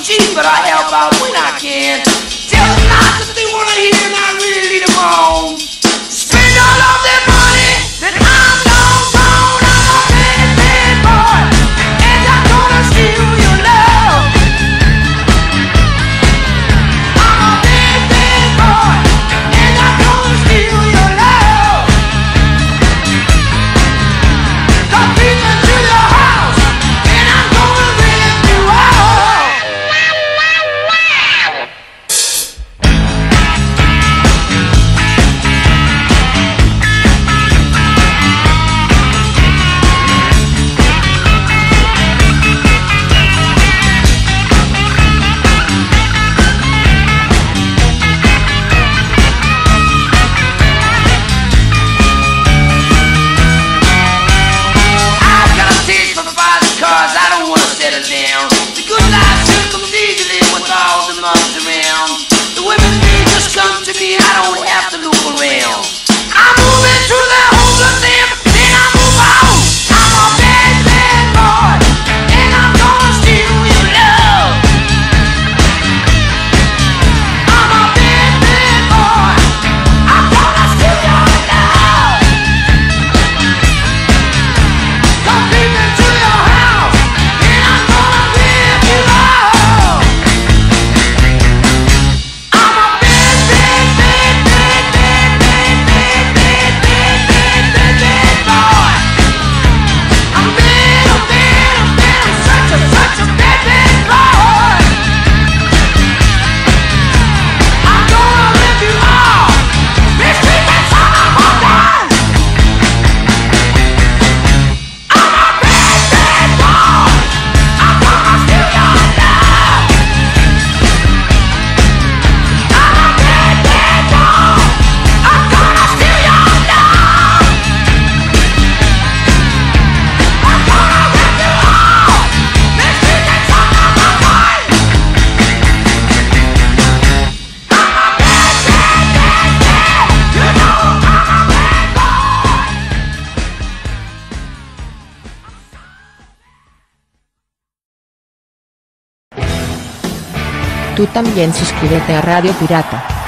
Cheap, but I help out when I can. Tú también suscríbete a Radio Pirata.